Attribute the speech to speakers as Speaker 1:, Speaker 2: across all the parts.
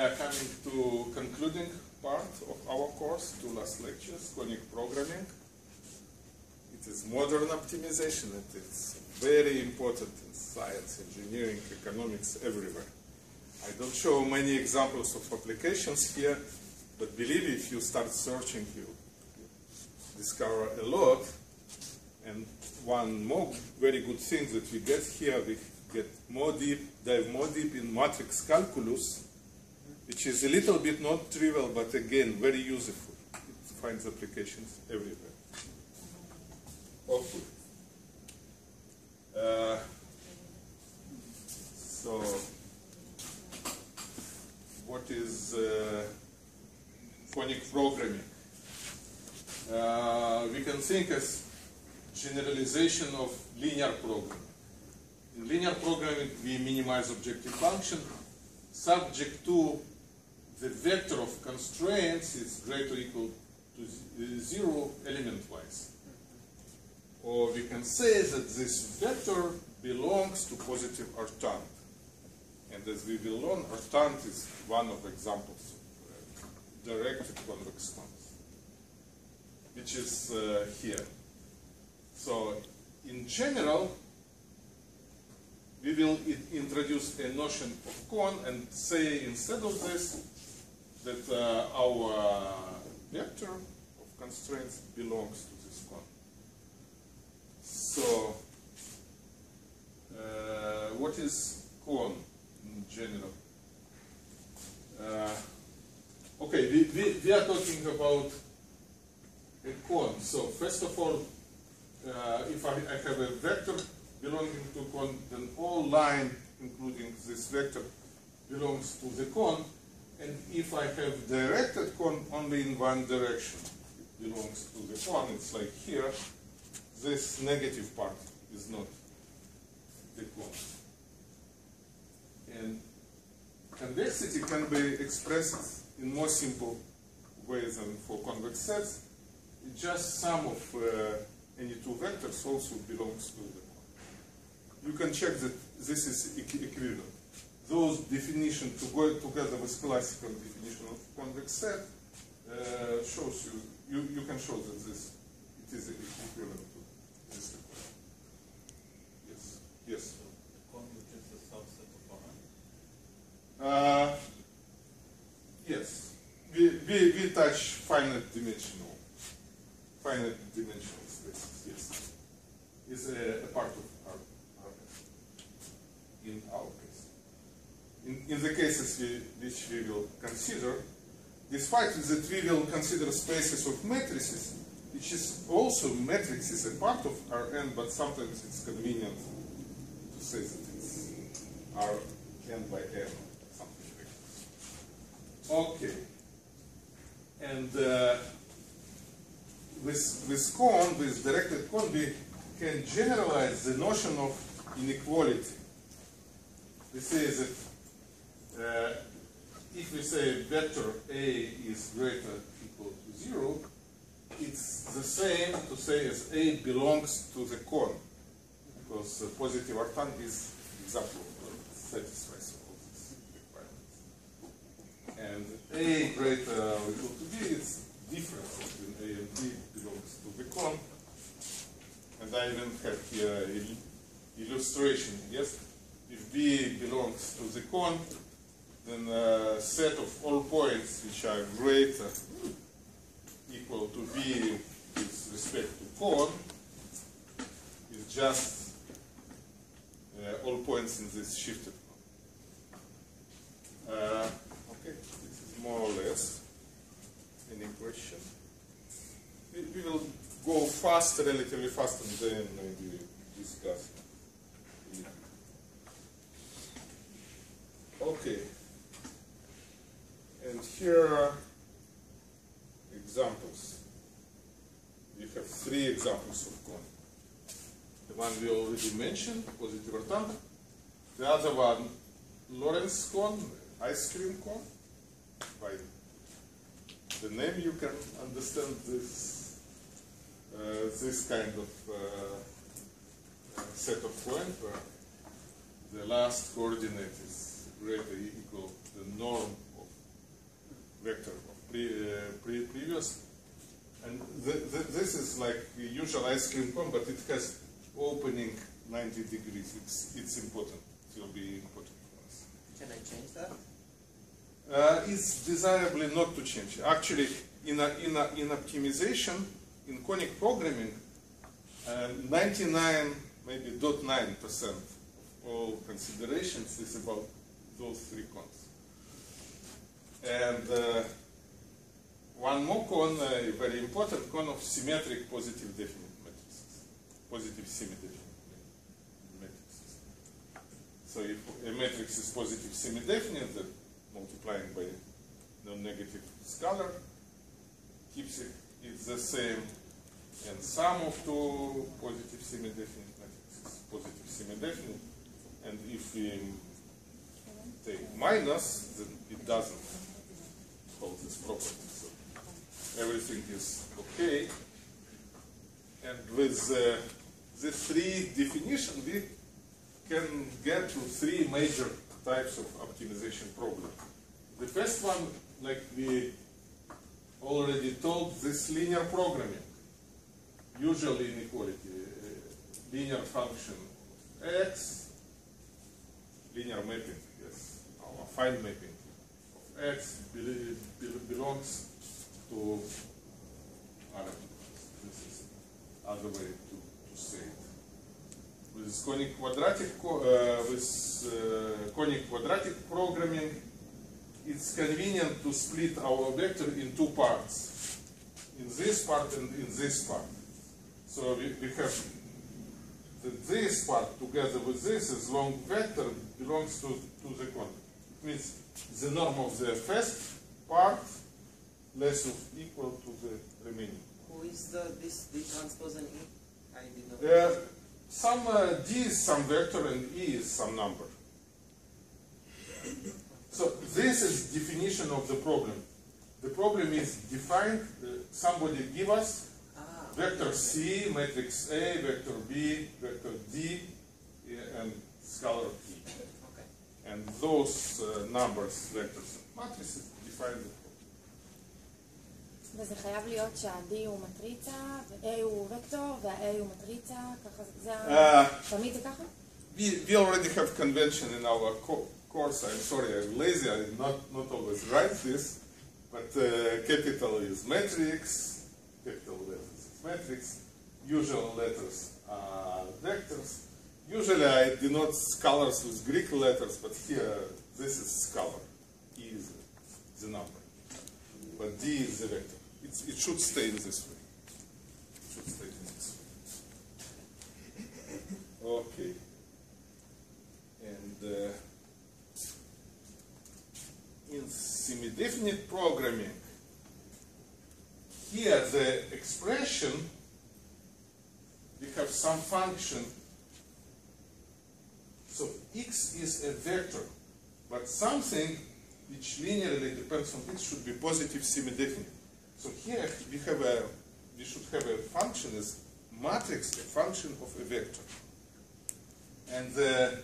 Speaker 1: are coming to concluding part of our course, two last lectures, conic programming. It is modern optimization and it's very important in science, engineering, economics, everywhere. I don't show many examples of applications here, but believe me, if you start searching, you discover a lot. And one more very good thing that we get here, we get more deep, dive more deep in matrix calculus, which is a little bit not trivial, but again, very useful. It finds applications everywhere. Hopefully. Uh, so, what is uh, conic programming? Uh, we can think as generalization of linear programming. In linear programming, we minimize objective function subject to the vector of constraints is greater or equal to zero element-wise. Or we can say that this vector belongs to positive orthant. And as we will learn, orthant is one of examples of uh, directed convex cones, which is uh, here. So in general, we will introduce a notion of cone and say instead of this that uh, our vector of constraints belongs to this cone. So, uh, what is cone in general? Uh, okay, we, we, we, are talking about a cone. So, first of all, uh, if I, I have a vector belonging to cone, then all line, including this vector, belongs to the cone. And if I have directed cone only in one direction, it belongs to the cone. It's like here, this negative part is not the cone. And convexity can be expressed in more simple ways than for convex sets. It's just sum of uh, any two vectors also belongs to the cone. You can check that this is equivalent those definitions to go together with classical definition of convex set uh, shows you, you, you can show that this, it is equivalent to this requirement. Yes, yes.
Speaker 2: Convex is a subset of Rn?
Speaker 1: Uh, yes, we, we, we touch finite dimensional, finite dimensional spaces, yes. Is a, a part of our, our in our. In, in the cases we, which we will consider, despite that we will consider spaces of matrices, which is also matrix matrices a part of Rn, but sometimes it's convenient to say that it's Rn by n, something like this. Okay. And uh, with, with cone, with directed cone, we can generalize the notion of inequality. We say that uh, if we say vector A is greater equal to zero, it's the same to say as A belongs to the cone, because uh, positive orthant is example satisfies all these requirements. And A greater or equal to B, it's difference between A and B belongs to the cone. And I even have here an illustration, yes? If B belongs to the cone, then a set of all points which are greater equal to b with respect to cone is just uh, all points in this shifted cone. Uh, okay, this is more or less. Any question? We, we will go fast, relatively fast, and then maybe discuss. Okay. And here are examples. We have three examples of cone. The one we already mentioned, positive orthant. The other one, Lorentz cone, ice cream cone. By the name you can understand this, uh, this kind of uh, set of points where the last coordinate is greater equal to the norm vector of pre, uh, pre, previous. And th th this is like the usual ice cream cone, but it has opening 90 degrees. It's, it's important. It will be important for us.
Speaker 3: Can I change that?
Speaker 1: Uh, it's desirably not to change. Actually, in, a, in, a, in optimization, in conic programming, uh, 99, maybe 0.9 percent of all considerations is about those three cons. And uh, one more con, a very important con of symmetric positive definite matrices, positive semi-definite matrices. So if a matrix is positive semi-definite, then multiplying by non-negative scalar keeps it it's the same. And sum of two positive semi-definite matrices positive semi-definite. And if we take minus then it doesn't hold this property so everything is okay. And with uh, the three definition we can get to three major types of optimization problem. The first one, like we already told, this linear programming, usual inequality, uh, linear function x, linear mapping, yes, affine mapping x bel- bel- belongs to. This is other way to, to say it with conic quadratic uh, with uh, conic quadratic programming, it's convenient to split our vector in two parts, in this part and in this part. So we, we have this part together with this is long vector belongs to, to the conic. Means the norm of the first part less of equal to the remaining.
Speaker 3: Who is the this D transpose and E? I did not.
Speaker 1: Uh, some uh, d is some vector and e is some number. So this is definition of the problem. The problem is defined. Uh, somebody give us
Speaker 3: ah,
Speaker 1: vector C, matrix A, vector B, vector D, and scalar T.
Speaker 3: Okay.
Speaker 1: And those uh, numbers, vectors, and matrices define the problem.
Speaker 4: וזה חייב להיות שה-D הוא מטריצה, ו-A הוא וקטור, וה-A הוא מטריצה, ככה זה- זה ה...
Speaker 1: Uh,
Speaker 4: תמיד זה ככה?
Speaker 1: we, we already have convention in our co- course. I'm sorry, I'm lazy. I not not always write this, but uh, capital is matrix, capital letters is matrix, usual letters are vectors. Usually I denote scalars with Greek letters, but here this is scalar. E is the number, but D is the vector. It's, it should stay in this way. It should stay in this way. Okay. And uh, in semi-definite programming, here the expression, we have some function. So x is a vector, but something which linearly depends on x should be positive semi-definite. So here we have a, we should have a function as matrix, a function of a vector. And the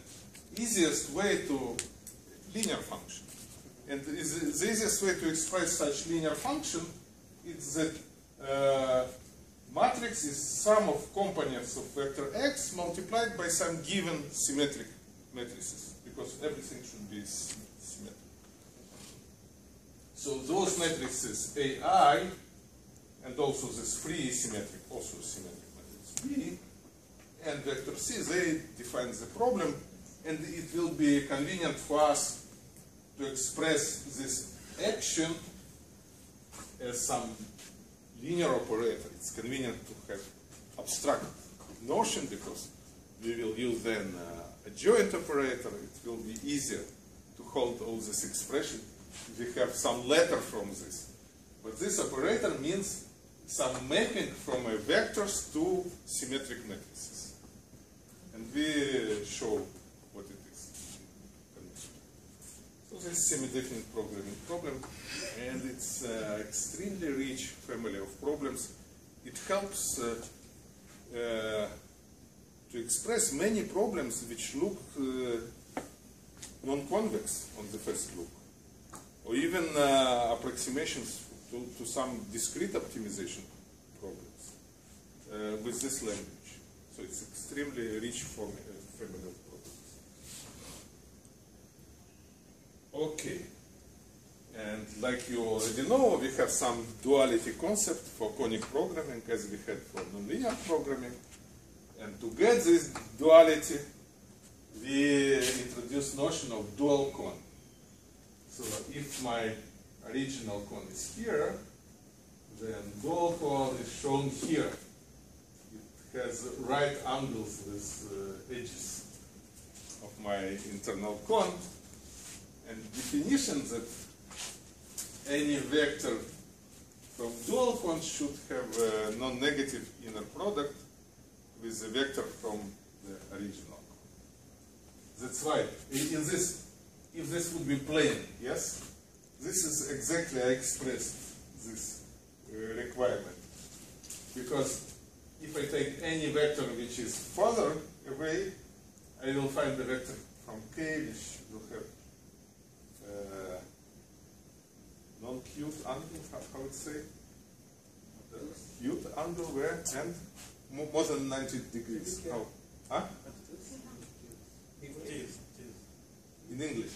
Speaker 1: easiest way to linear function. And the easiest way to express such linear function is that uh, matrix is sum of components of vector x multiplied by some given symmetric matrices, because everything should be symmetric. So those matrices AI and also this free symmetric, also symmetric matrix B, and vector C, they define the problem, and it will be convenient for us to express this action as some linear operator. It's convenient to have abstract notion because we will use then uh, adjoint operator. It will be easier to hold all this expression. We have some letter from this. But this operator means some mapping from a vectors to symmetric matrices. And we show what it is. So this is semi-definite programming problem, and it's uh, extremely rich family of problems. It helps uh, uh, to express many problems which look uh, non-convex on the first look. or even uh, approximations to, to some discrete optimization problems uh, with this language. So it's extremely rich form, uh, family of problems. Okay. And like you already know, we have some duality concept for conic programming as we had for nonlinear programming. And to get this duality, we introduce notion of dual cone. So if my original cone is here, then dual cone is shown here. It has right angles with uh, edges of my internal cone. And definition that any vector from dual cone should have a non-negative inner product with the vector from the original. That's why in this, if this would be plane, yes, this is exactly I expressed this uh, requirement. Because if I take any vector which is further away, I will find the vector from K which will have uh, non-cute angle, how, how it say? Cute angle where and more than 90 degrees. How? Huh? In English.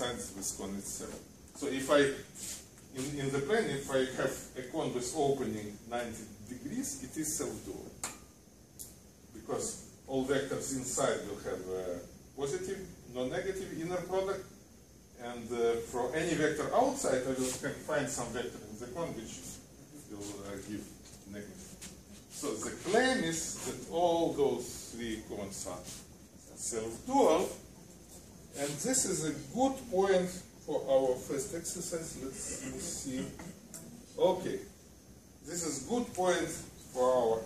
Speaker 1: Uh, coincides with cone itself. So if I, in, in the plane, if I have a cone with opening 90 degrees, it is self-dual because all vectors inside will have a positive, non-negative inner product, and uh, for any vector outside, I will find some vector in the cone which will uh, give negative. So the claim is that all those three cones are self-dual, and this is a good point for our first exercise. Let's, see. Okay, this is good point for our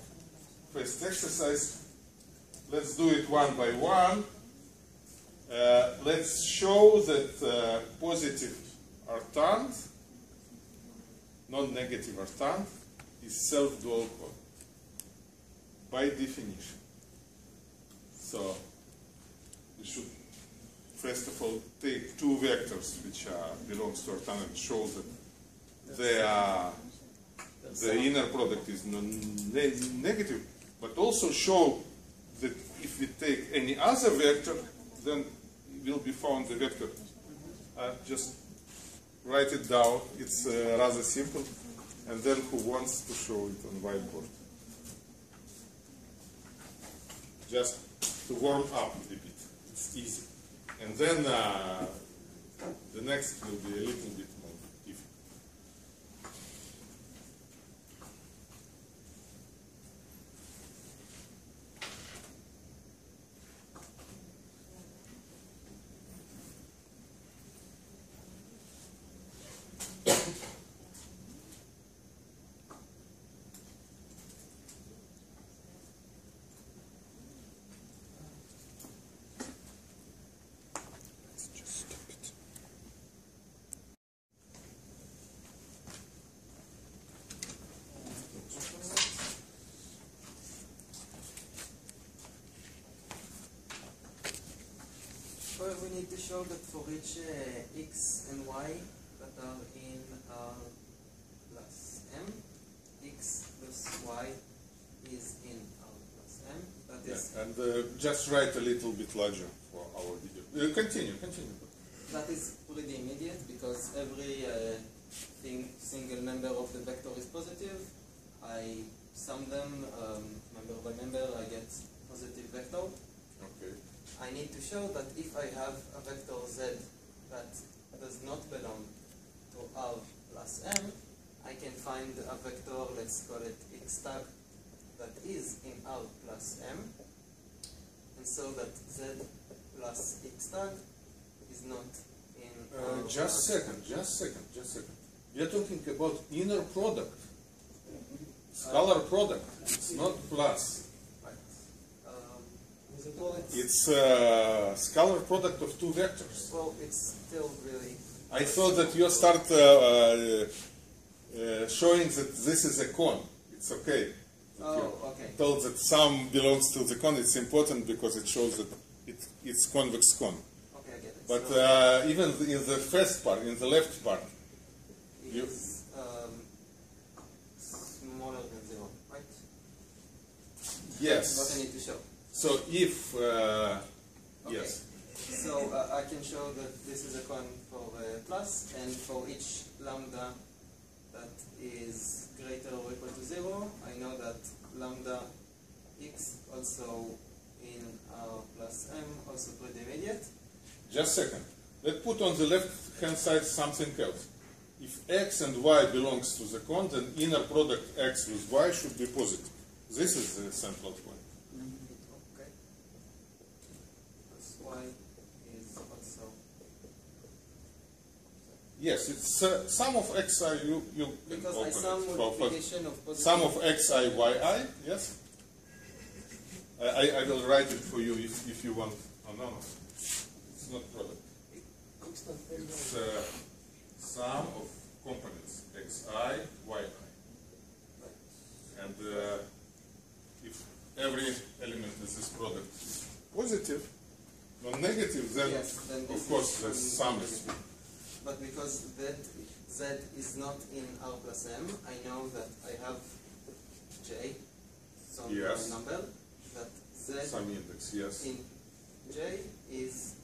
Speaker 1: first exercise. Let's do it one by one. Uh, let's show that uh, positive orthant, non-negative orthant, is self-dual cone by definition. So we should first of all take two vectors which are, belongs to orthant and show that they are the inner product is non-negative, but also show that if we take any other vector, then will be found the vector. Uh, just write it down. It's uh, rather simple. And then who wants to show it on whiteboard? Just to warm up a bit. It's easy. And then uh, the next will be a little bit more difficult. Let's just stop it.
Speaker 3: Well, we need to show that for each uh, x and y that are in R plus m, x plus y is in R plus m. That is
Speaker 1: Yeah, and uh, just write a little bit larger for our video. Uh, continue, continue.
Speaker 3: that is pretty immediate because every uh, thing, single member of the vector is positive. I sum them um, member by member. I get positive vector.
Speaker 1: Okay.
Speaker 3: I need to show that if I have a vector z that does not belong to R plus m, I can find a vector, let's call it x tag, that is in R plus m, and so that z plus x tag is not in
Speaker 1: Uh,
Speaker 3: our
Speaker 1: just
Speaker 3: class.
Speaker 1: second, just second, just second. We are talking about inner product. Scalar product. It's not plus.
Speaker 3: Um, well, it's,
Speaker 1: It's a scalar product of two vectors.
Speaker 3: well, it's still really
Speaker 1: I thought that you start uh, uh, uh, showing that this is a cone. It's okay.
Speaker 3: Oh, okay.
Speaker 1: Told that some belongs to the cone. It's important because it shows that it, it's convex cone.
Speaker 3: okay, I get it.
Speaker 1: But
Speaker 3: So
Speaker 1: uh, even in the first part, in the left part,
Speaker 3: it
Speaker 1: you-
Speaker 3: is um, smaller than zero, right?
Speaker 1: yes.
Speaker 3: What I need to show.
Speaker 1: So if uh,
Speaker 3: Okay.
Speaker 1: yes,
Speaker 3: So uh, I can show that this is a cone for uh, plus, and for each lambda that is greater or equal to zero, I know that lambda x also in R plus m also pre-immediate.
Speaker 1: just second. Let's put on the left hand side something else. If x and y belongs to the cone, then inner product x with y should be positive. This is the central point.
Speaker 3: Okay. Plus y is also
Speaker 1: Yes, it's uh, sum of xi. You you
Speaker 3: because I sum
Speaker 1: it. For- for-
Speaker 3: multiplication of positive.
Speaker 1: Sum of xi yi. Yes. I, I, I will write it for you if, if you want. Oh no, no. It's not product. It's uh, sum of components xi, yi. And uh, if every element in this product is positive, non-negative, then
Speaker 3: Yes, then
Speaker 1: of course the sum is.
Speaker 3: But because that z is not in R plus m, I know that I have j, some
Speaker 1: Yes.
Speaker 3: number, that z
Speaker 1: Some index, yes.
Speaker 3: in j is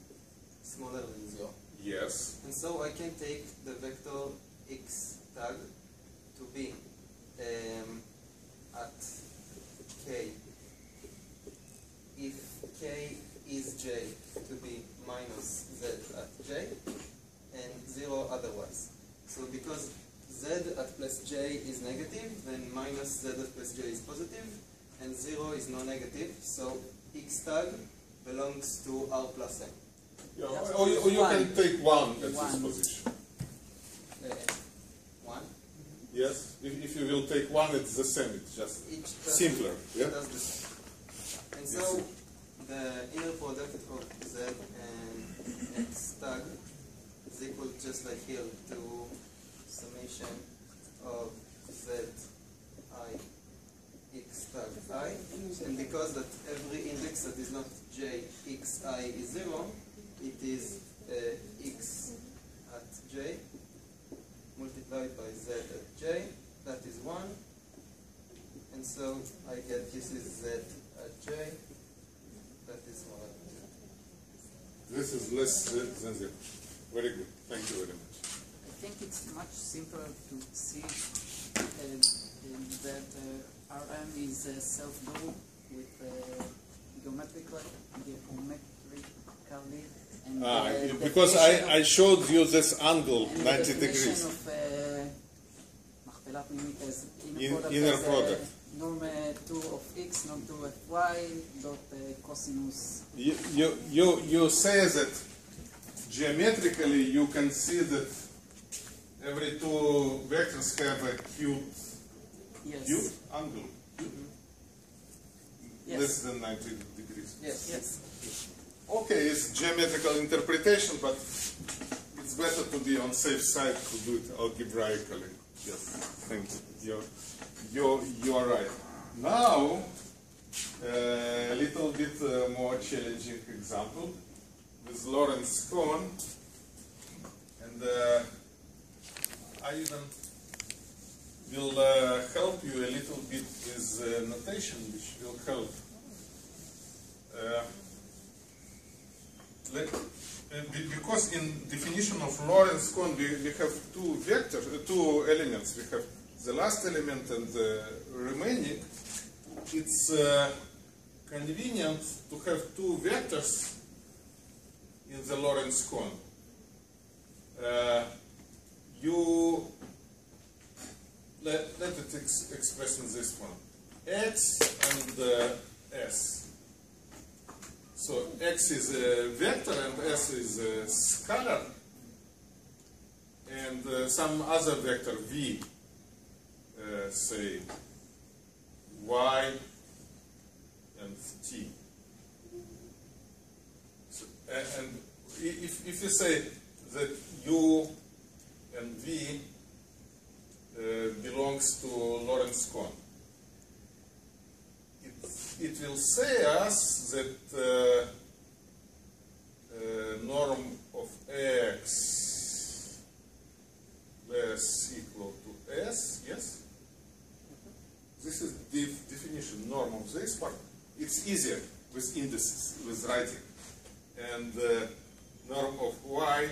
Speaker 3: smaller than zero.
Speaker 1: Yes.
Speaker 3: And so I can take the vector x tag to be um, at k if k is j to be minus z at j and 0 otherwise. So because z at plus j is negative, then minus z at plus j is positive, and 0 is non-negative, so x tag belongs to R plus m.
Speaker 1: Yeah, or, you- or you can take one at this position.
Speaker 3: Uh, 1.
Speaker 1: Yes. If, if you will take one, it's the same. It's just
Speaker 3: Each does-
Speaker 1: simpler. Yeah.
Speaker 3: does the same. And
Speaker 1: Yes.
Speaker 3: so the inner product of z and x tag is equal just like here to summation of z i x tag i. And because that every index that is not j x i is zero, it is uh, x at j multiplied by z at j, that is 1. And so I get this is z at j, that is 1.
Speaker 1: This is less than than zero. Very good. Thank you very much.
Speaker 5: I think it's much simpler to see uh, that uh, Rm is uh, a self-dual with uh, geometrically. And,
Speaker 1: ah,
Speaker 5: uh,
Speaker 1: because I, I showed you this angle, 90 degrees.
Speaker 5: Of, uh,
Speaker 1: in, inner product.
Speaker 5: norm 2 of x, norm 2 of y, dot cosinus.
Speaker 1: You, you, you, you say that geometrically you can see that every two vectors have a cube,
Speaker 5: Yes.
Speaker 1: cube angle,
Speaker 5: Yes.
Speaker 1: less than 90 degrees.
Speaker 3: Yes.
Speaker 5: Yes.
Speaker 1: Okay, it's geometrical interpretation, but it's better to be on safe side to do it algebraically. Yes, thank you. You're, you're, you are right. Now, uh, a little bit uh, more challenging example with Lorentz cone, and uh, I even will uh, help you a little bit with uh, notation, which will help. Uh, let, uh, because in definition of Lorentz cone we, we have two vectors, uh, two elements. We have the last element and the remaining. It's convenient to have two vectors in the Lorentz cone. Uh, you let, let it ex- express in this one x and uh, s. So x is a vector and s is a scalar. And uh, some other vector v, uh, say y and t. And, if, if you say that u and v uh, belongs to Lorentz cone, it, it will say us that uh, uh, norm of x less equal to s, yes? This is the definition, norm of this part. It's easier with indices, with writing. And uh, norm of y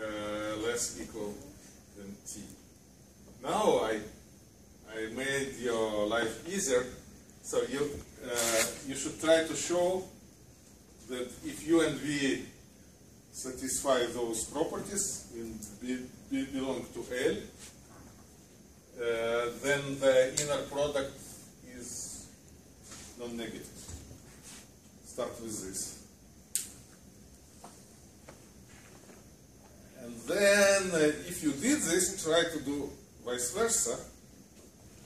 Speaker 1: uh, less equal than t. Now I, I made your life easier, so you, uh, you should try to show that if u and v satisfy those properties and be, be belong to L, uh, then the inner product is non-negative. Start with this. And then, uh, if you did this, try to do vice versa,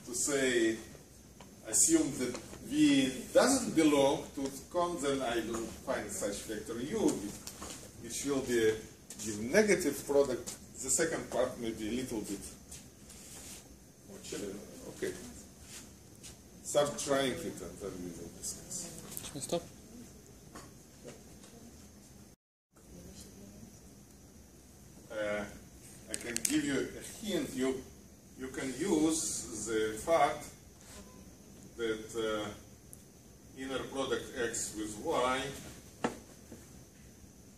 Speaker 1: to say, assume that V doesn't belong to con, then I will find such vector U, which will be give negative product. The second part may be a little bit more challenging. Okay. Start trying it and then we will discuss.
Speaker 6: Stop?
Speaker 1: Uh, I can give you a hint. You you can use the fact that uh, inner product x with y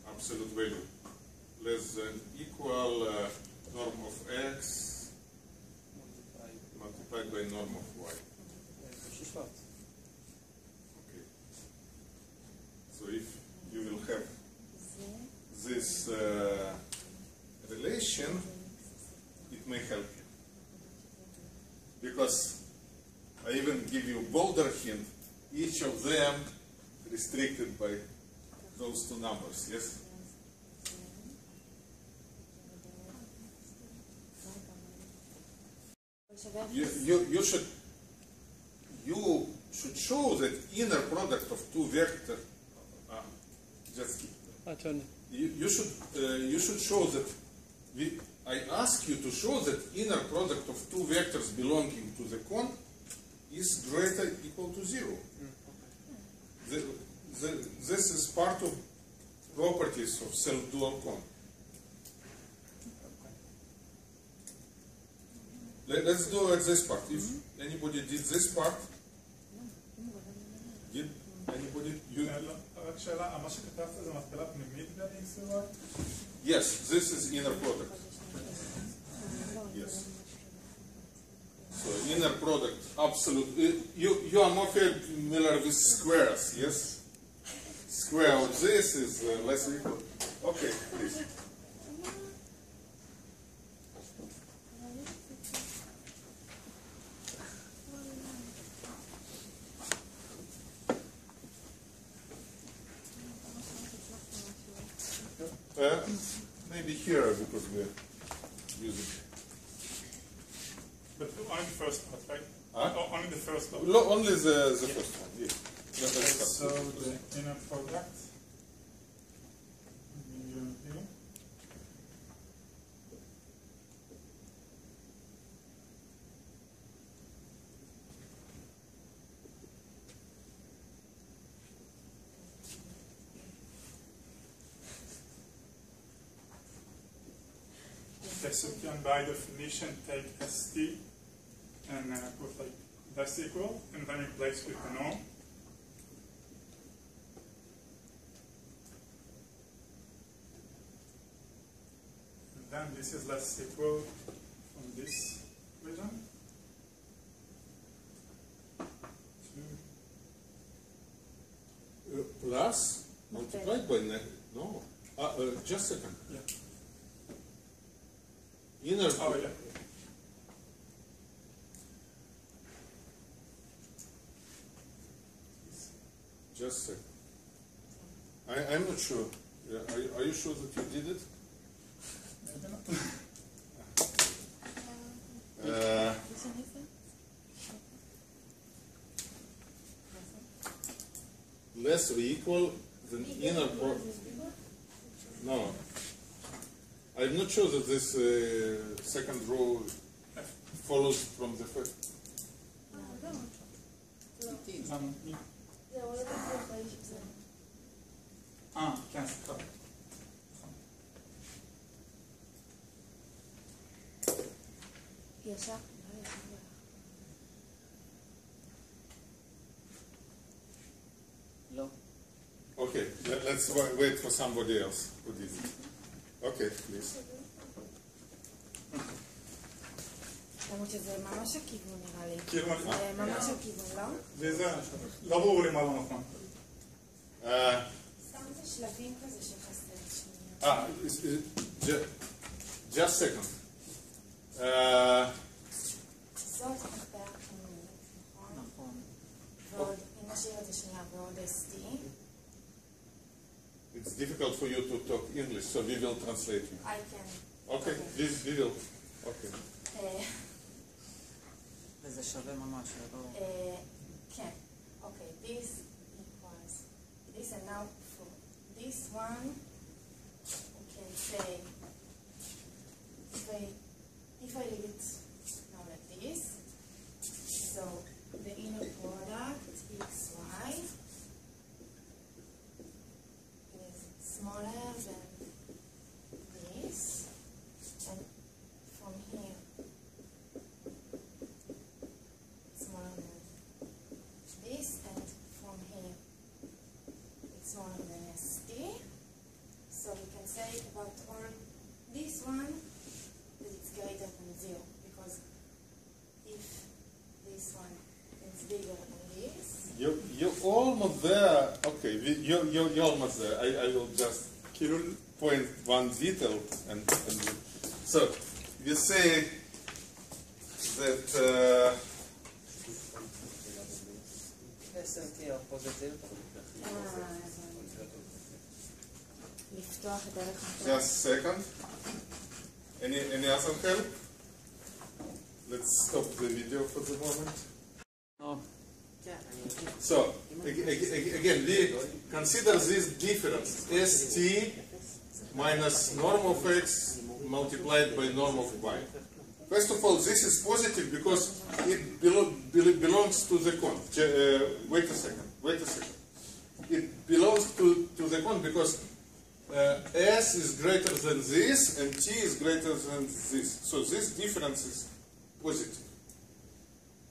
Speaker 1: absolute value less than equal uh, norm of x multiplied by norm of y. Okay. So if you will have this uh, relation, it may help you. Because I even give you bolder hint, each of them restricted by those two numbers, yes? You, you, you should you should show that inner product of two vectors. Uh, just you, you, should uh, you should show that we, I ask you to show that inner product of two vectors belonging to the cone is greater equal to zero. The, the, this is part of properties of self-dual cone. Let, us do it this part. If anybody did this part, did anybody? You,
Speaker 7: לא, רק שאלה, מה שכתבת זה מכפלה פנימית ב-x ו-y?
Speaker 1: Yes, this is inner product. Yes. So inner product, absolute. uh, You you are more familiar with squares, yes? Square of this is uh, less equal. Okay, please. Uh, maybe here because we're using.
Speaker 7: But only the first part, right?
Speaker 1: Huh?
Speaker 7: Oh, only the first.
Speaker 1: Lo- Only the, the first one, yeah. Yeah,
Speaker 7: Okay,
Speaker 1: let's
Speaker 7: so the inner product. Okay, so you can by definition take ST and uh, put like that's equal and then replace with the norm. And then this is less equal from this region. To
Speaker 1: Uh, plus multiplied by ne no. Uh, uh, just a second.
Speaker 7: Yeah.
Speaker 1: Inner.
Speaker 7: Oh yeah.
Speaker 1: Just a sec. I, I'm not sure. Yeah, are, you- are you sure that you did it? Uh, less or equal than inner pro. No. I'm not sure that this uh, second row follows from the first.
Speaker 7: Ah, yes. Yes,
Speaker 4: sir.
Speaker 5: Hello.
Speaker 1: Okay, let's wait for somebody else who did it. Okay, please.
Speaker 4: למרות שזה ממש הכיוון נראה לי.
Speaker 7: כאילו,
Speaker 4: זה ממש הכיוון, לא?
Speaker 7: וזה, לא ברור לי מה לא נכון.
Speaker 1: Uh,
Speaker 4: סתם זה שלבים כזה שחסר
Speaker 1: ju- just second. Uh,
Speaker 4: זאת תחתיה הפנימית, נכון?
Speaker 5: נכון.
Speaker 4: ועוד, אם נשאיר את זה שנייה, ועוד ST.
Speaker 1: it's difficult for you to talk English, so we will translate you.
Speaker 4: I can.
Speaker 1: Okay, we, we will. Okay.
Speaker 4: אה,
Speaker 5: וזה שווה ממש, זה לא...
Speaker 4: אה, כן. אוקיי, this equals this and now for this one we can say if I if I leave it
Speaker 1: Okay, we, you're, you're, you're almost there. I, I will just
Speaker 7: כאילו,
Speaker 1: point one detail and, and so you say that uh,
Speaker 3: SLT are positive.
Speaker 4: לפתוח דרך
Speaker 1: just second. Any any other help? Let's stop the video for the moment.
Speaker 5: לא.
Speaker 3: כן, אני...
Speaker 1: So ag- ag- ag- again, consider this difference st minus norm of x multiplied by norm of y. First of all, this is positive because it belo- belo- belongs to the cone. Uh, wait a second. Wait a second. It belongs to, to the cone because uh, s is greater than this and t is greater than this. So this difference is positive.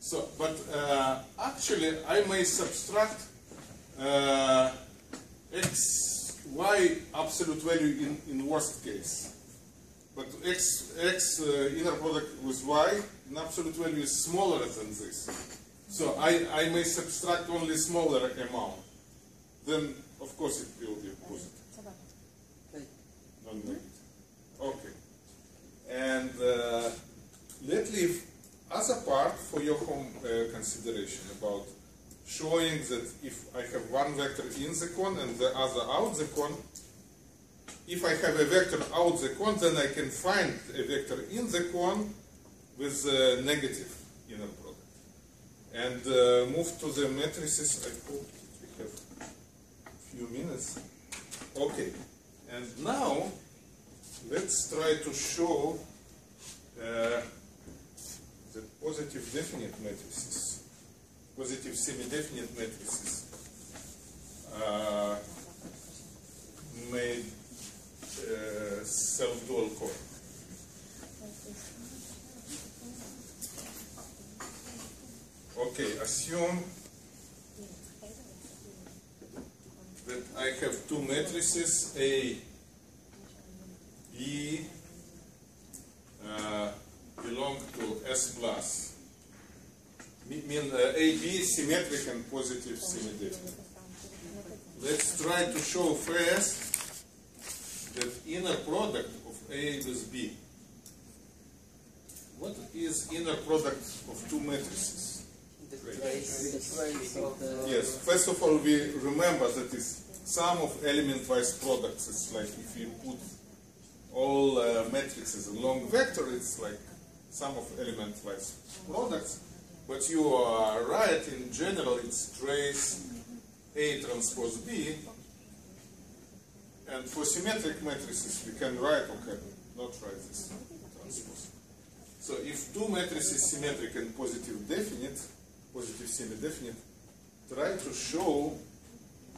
Speaker 1: So, but uh, actually I may subtract uh, x, y absolute value in, in worst case. But x, x uh, inner product with y in absolute value is smaller than this. So I, I may subtract only smaller amount. Then of course it will be positive. Okay. And uh, let leave other part for your home uh, consideration about showing that if I have one vector in the cone and the other out the cone, if I have a vector out the cone, then I can find a vector in the cone with a negative inner product. And uh, move to the matrices. I hope we have a few minutes. Okay. And now, let's try to show uh, the positive definite matrices, positive semi-definite matrices uh, made uh, self-dual core. Okay, assume that I have two matrices A, B uh, belong to S plus. Me- Mean uh, A, B symmetric and positive semi-definite. Let's try to show first that inner product of A with B. What is inner product of two matrices?
Speaker 3: The trace.
Speaker 5: the trace of the.
Speaker 1: Yes, first of all, we remember that is sum of element-wise products. It's like if you put all uh, matrices along vector, it's like sum of element-wise products. But you are right, in general, it's trace A transpose B. And for symmetric matrices, we can write, okay, not write this transpose. So if two matrices symmetric and positive definite, positive semi-definite, try to show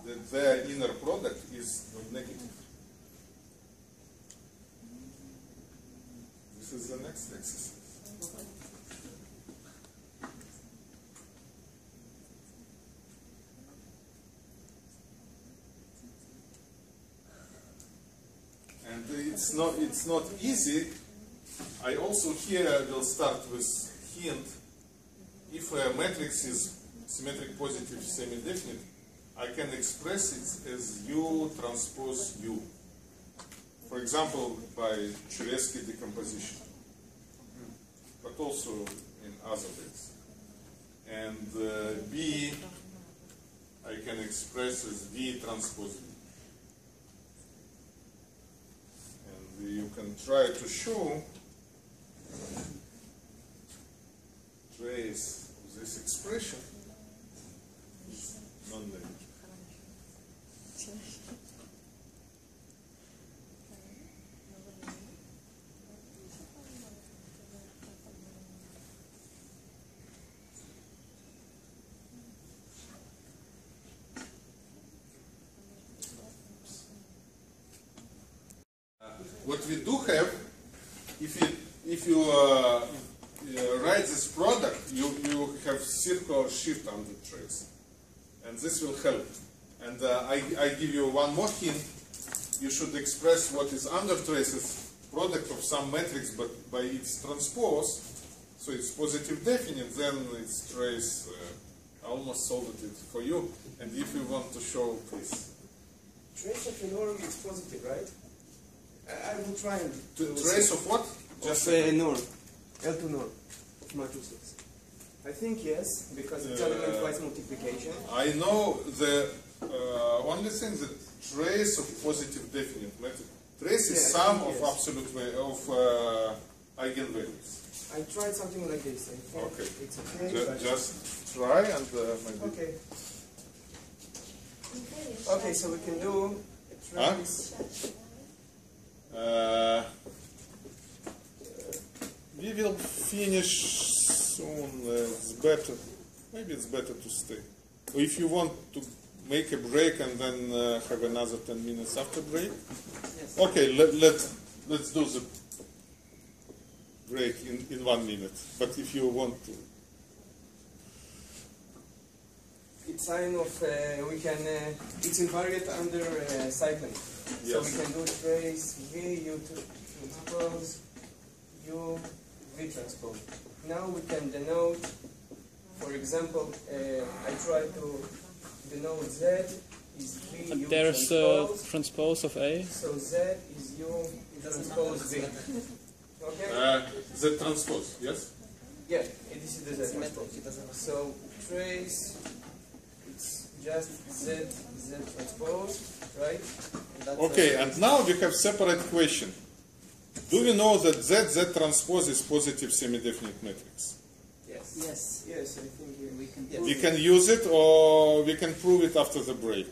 Speaker 1: that their inner product is not negative. This is the next exercise. And it's not, it's not easy. I also here will start with hint. If a matrix is symmetric positive semi-definite, I can express it as U transpose U. For example, by Cholesky decomposition, but also in other ways. And uh, B, I can express as V transpose. And you can try to show trace of this expression is non-negative. What we do have, if you if you uh, uh, write this product, you you have circle shift on the trace, and this will help. And uh, I I give you one more hint. You should express what is under traces product of some matrix, but by its transpose. So it's positive definite, then it's trace. Uh, I almost solved it for you. And if you want to show, please.
Speaker 6: Trace of a norm is positive, right? I, I will try and
Speaker 1: To trace of what?
Speaker 6: just a norm, L2 norm of matrices. I think yes, because it's
Speaker 1: Uh,
Speaker 6: element-wise multiplication.
Speaker 1: I know the uh, only thing that trace of positive definite matrix. Trace is
Speaker 6: Yeah, I
Speaker 1: sum of
Speaker 6: yes.
Speaker 1: absolute va- of uh, eigenvalues.
Speaker 6: I tried something like this. I
Speaker 1: Okay.
Speaker 6: It's okay.
Speaker 1: Ju- just try and uh, maybe.
Speaker 6: Okay. Okay, so we can do a
Speaker 1: Huh? Uh, we will finish soon. Uh, it's better. Maybe it's better to stay. Or if you want to make a break and then uh, have another 10 minutes after break.
Speaker 5: Yes.
Speaker 1: Okay, let, let, let's do the break in, in one minute. But if you want to.
Speaker 6: It's sign of uh, we can. Uh, it's invariant under uh, cycling. So we can do trace V U transpose U V transpose. Now we can denote. For example, uh, I try to denote Z is V U
Speaker 8: There's a
Speaker 6: transpose.
Speaker 8: transpose of A.
Speaker 6: So Z is U transpose V. Okay.
Speaker 1: Uh, the transpose, yes?
Speaker 6: Yeah, this is the Z transpose.
Speaker 3: it doesn't matter.
Speaker 6: So trace, it's just Z Z transpose, right?
Speaker 3: That's
Speaker 1: Okay,
Speaker 3: a-
Speaker 1: and now we have separate question. Do we know that Z, Z transpose is positive semi-definite matrix?
Speaker 6: Yes.
Speaker 5: Yes,
Speaker 6: Yes, I think
Speaker 5: we can
Speaker 3: Yes.
Speaker 1: We can use it or we can prove it after the break.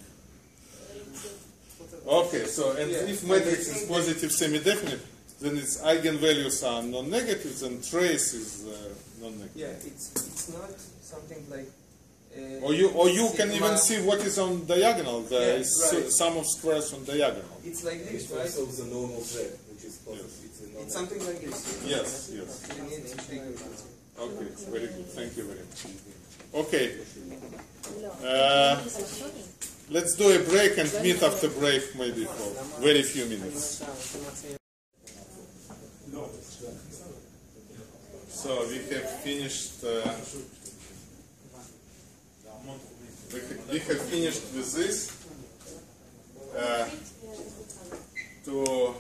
Speaker 1: Okay, so and
Speaker 6: Yeah,
Speaker 1: if matrix is positive semi-definite, then its eigenvalues are non-negative and trace is uh, non-negative.
Speaker 6: Yeah, it's it's not something like. Uh,
Speaker 1: Or you, or you can even see what is on diagonal. There
Speaker 6: Yeah,
Speaker 1: is
Speaker 6: right.
Speaker 1: sum of squares on diagonal.
Speaker 6: It's like this,
Speaker 9: It's
Speaker 6: right?
Speaker 9: also the normal Z, which is positive.
Speaker 1: Yes.
Speaker 9: It's.
Speaker 6: It's something like this.
Speaker 1: Yes, yes.
Speaker 6: You need to figure it out.
Speaker 1: Okay, very good. Thank you very much. Okay. Uh, let's do a break and meet after break, maybe for very few minutes. No so we have finished. Uh, we, have finished with this. Uh, to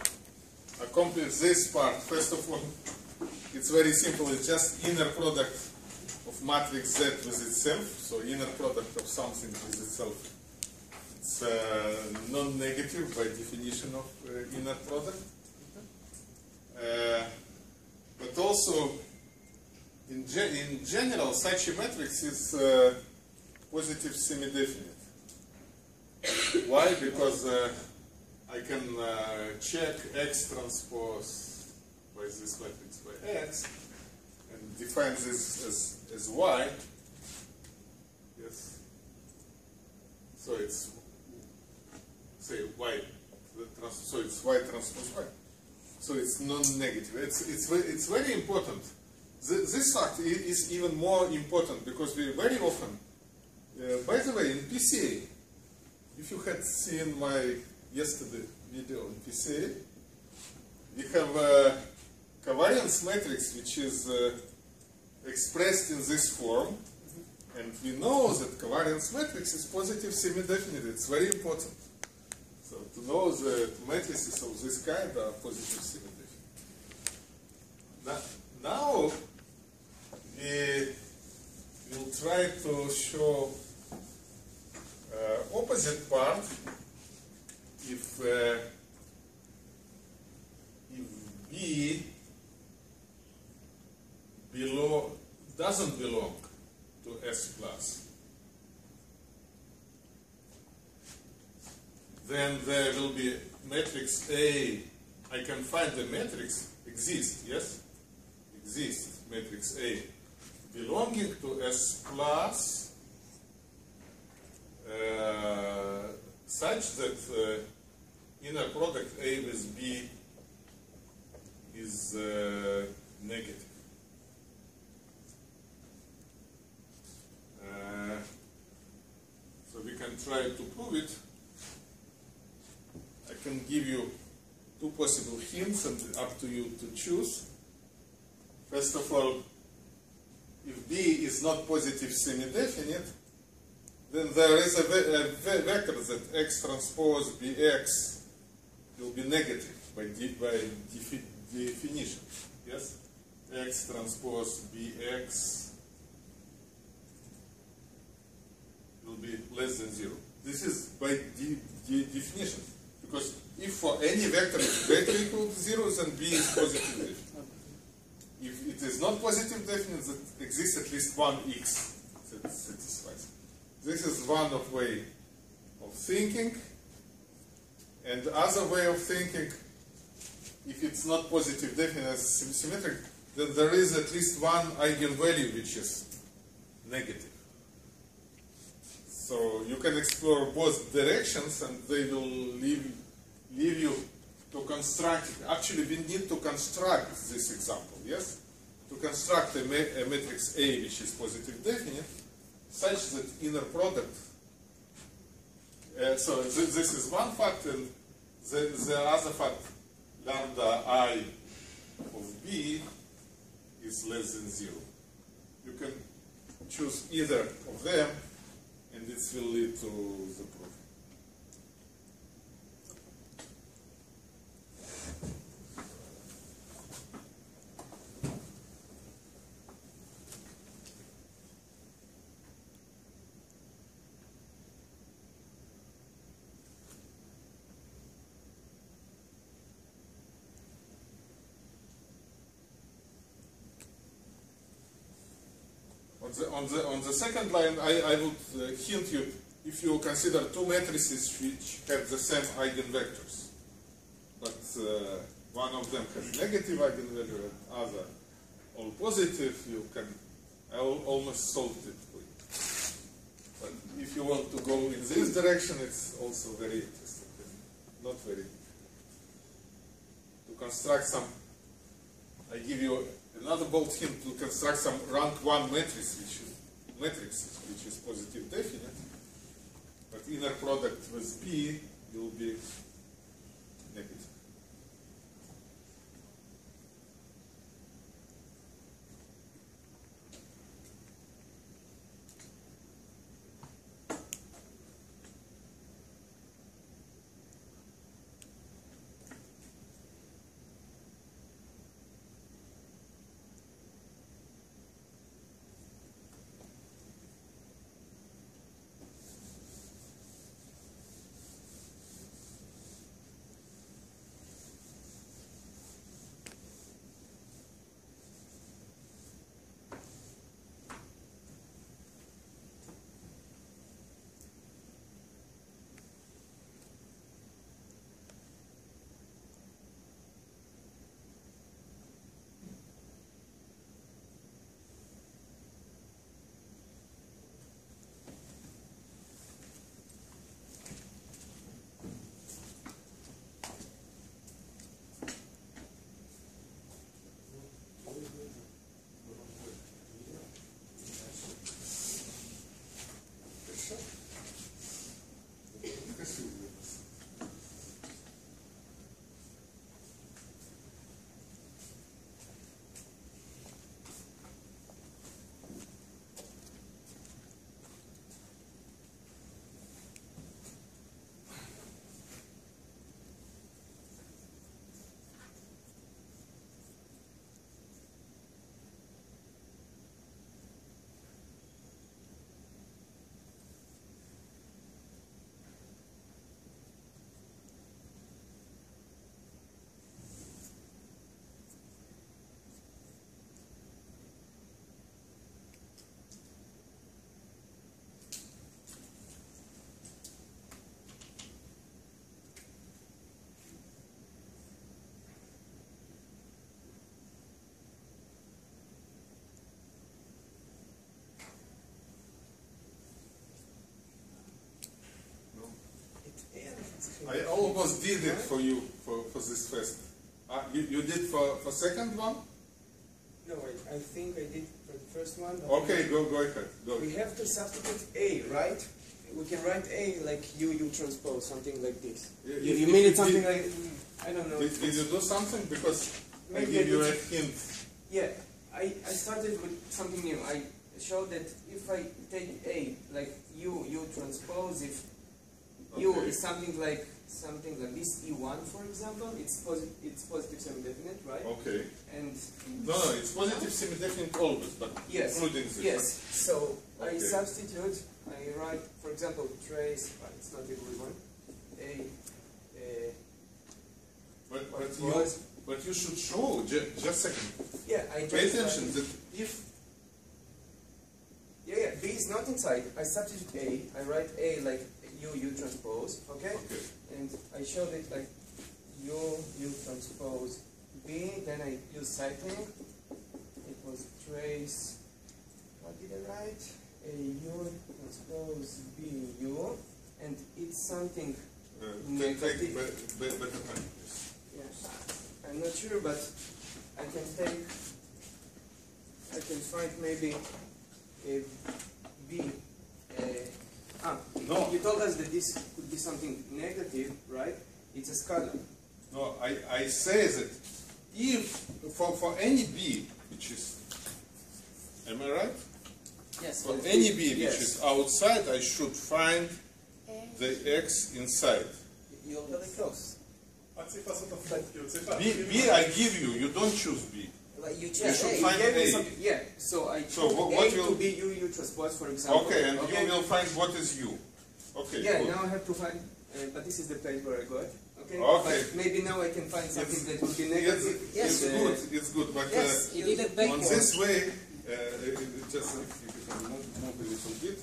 Speaker 1: accomplish this part, first of all, it's very simple. It's just inner product of matrix Z with itself, so inner product of something with itself. It's uh, non-negative by definition of uh, inner product. Uh, but also, in, ge- in general, such a matrix is uh, positive semi-definite. Why? Because uh, I can uh, check X transpose by this matrix by X and define this as, as Y. Yes. So it's say Y. So it's Y transpose Y. So it's non-negative. It's it's it's very important. This fact is even more important because we very often. Uh, by the way, in PCA, if you had seen my yesterday video on PCA, we have a covariance matrix which is uh, expressed in this form, and we know that covariance matrix is positive semi-definite. It's very important. So to know that matrices of this kind are positive semi-definite. Now we will try to show uh, opposite part if uh, if B below doesn't belong to S plus, then there will be matrix A. I can find the matrix exist, yes? Exists matrix A belonging to S plus such that inner product A with B is negative. So we can try to prove it. I can give you two possible hints and up to you to choose. First of all, if B is not positive semi-definite, then there is a, ve- a ve- vector that x transpose bx will be negative by, de- by defi- definition. Yes? x transpose bx will be less than zero. This is by de- de- definition. Because if for any vector is greater equal to zero, then b is positive definite. If it is not positive definite, that exists at least one x that satisfies. This is one of way of thinking. And the other way of thinking, if it's not positive definite symmetric, then there is at least one eigenvalue which is negative. So you can explore both directions and they will leave, leave you to construct. Actually, we need to construct this example, yes? To construct a, ma- a matrix A which is positive definite, such that inner product. Uh, so th- this is one fact, and the, the other fact, lambda i of b is less than zero. You can choose either of them, and this will lead to the proof. On the, on the, on the second line, I, I would uh, hint you, if you consider two matrices which have the same eigenvectors, but uh, one of them has negative eigenvalue and other all positive, you can I al- almost solved it. But if you want to go in this direction, it's also very interesting. Not very. To construct some I give you another bold hint to construct some rank one matrix, which is matrix, which is positive definite, but inner product with B will be negative. Almost did it for you for, for this first. Uh, you, you did for, for second one?
Speaker 6: No, I, I think I did for the first one.
Speaker 1: Okay, go go ahead. Go.
Speaker 6: We have to substitute A, right? We can write A like U, U transpose, something like this.
Speaker 1: Yeah,
Speaker 6: You,
Speaker 1: if-
Speaker 6: you mean it something
Speaker 1: did-
Speaker 6: like, I don't know.
Speaker 1: Did, did you do something? Because I
Speaker 6: Maybe
Speaker 1: give
Speaker 6: I
Speaker 1: you a hint.
Speaker 6: Yeah, I, I started with something new. I showed that if I take A, like U, U transpose, if U is something like something like this E1, for example, it's, posi- it's positive semi-definite, right?
Speaker 1: Okay.
Speaker 6: And
Speaker 1: No, no, it's positive semi-definite always, but
Speaker 6: Yes.
Speaker 1: including this.
Speaker 6: Yes. So I substitute. I write, for example, trace. But it's not a good one. A. a
Speaker 1: But, but you but you should show ju- just a second.
Speaker 6: Yeah, I
Speaker 1: Pay attention that if
Speaker 6: Yeah, yeah. B is not inside. I substitute A. I write A like U U transpose. Okay.
Speaker 1: okay.
Speaker 6: And I showed it like U U transpose B. Then I use cycling. It was trace. What did I write? A U transpose B U. And it's something
Speaker 1: Uh,
Speaker 6: Negative.
Speaker 1: take.
Speaker 6: Yes. I'm not sure, but I can take, I can find maybe a B. Ah,
Speaker 1: no.
Speaker 6: You told us that this could be something negative, right? It's a scalar.
Speaker 1: No, I, I say that if for, for any b which is, am I right?
Speaker 5: Yes.
Speaker 1: For any b which is outside, I should find the x inside.
Speaker 3: You're very close.
Speaker 1: B, B I give you, you don't choose B.
Speaker 3: Like you
Speaker 1: You
Speaker 3: check.
Speaker 1: should
Speaker 3: Hey,
Speaker 1: find
Speaker 6: Gave me
Speaker 1: A.
Speaker 6: some- yeah, so I
Speaker 1: So
Speaker 6: took
Speaker 1: what-
Speaker 6: A
Speaker 1: what
Speaker 6: to
Speaker 1: will-
Speaker 6: be U U transpose, for example.
Speaker 1: Okay, and you will find what is u. Okay,
Speaker 6: Yeah,
Speaker 1: good.
Speaker 6: now I have to find, uh, but this is the place where I got. Okay.
Speaker 1: Okay.
Speaker 6: But maybe now I can find something that will be
Speaker 1: It's,
Speaker 6: negative.
Speaker 3: Yes,
Speaker 1: it's
Speaker 6: Uh,
Speaker 1: good, it's good, but
Speaker 3: Yes,
Speaker 1: uh,
Speaker 3: you did it
Speaker 1: on this way, uh, it- it just if you can move, move a little bit.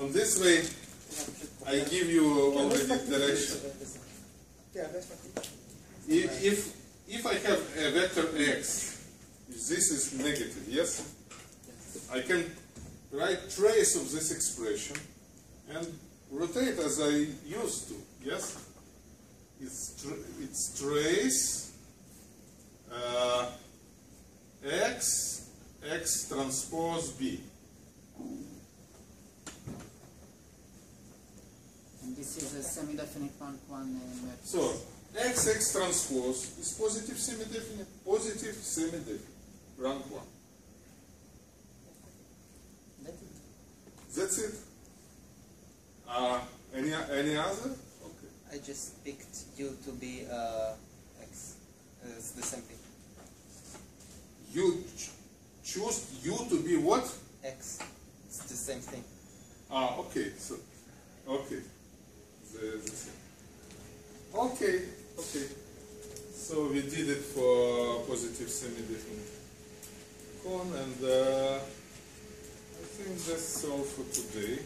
Speaker 1: On this way, I give you already direction.
Speaker 6: Yeah, that's fine.
Speaker 1: If, if, if I have a vector x, this is negative, yes? I can write trace of this expression and rotate as I used to, yes? It's, tr it's trace uh, x, x transpose b.
Speaker 5: And this is a semi-definite rank one uh.
Speaker 1: So, x, x transpose is positive semi-definite, positive semi-definite, rank 1.
Speaker 5: That is
Speaker 1: That's it. Uh, any any other? Okay.
Speaker 3: I just picked you to be uh, X. It's the same thing.
Speaker 1: You ch- choose you to be what?
Speaker 3: X. It's the same thing.
Speaker 1: Ah, okay. So, okay. The, the same. Okay, okay. So we did it for positive semi-definite and uh, I think that's all for today.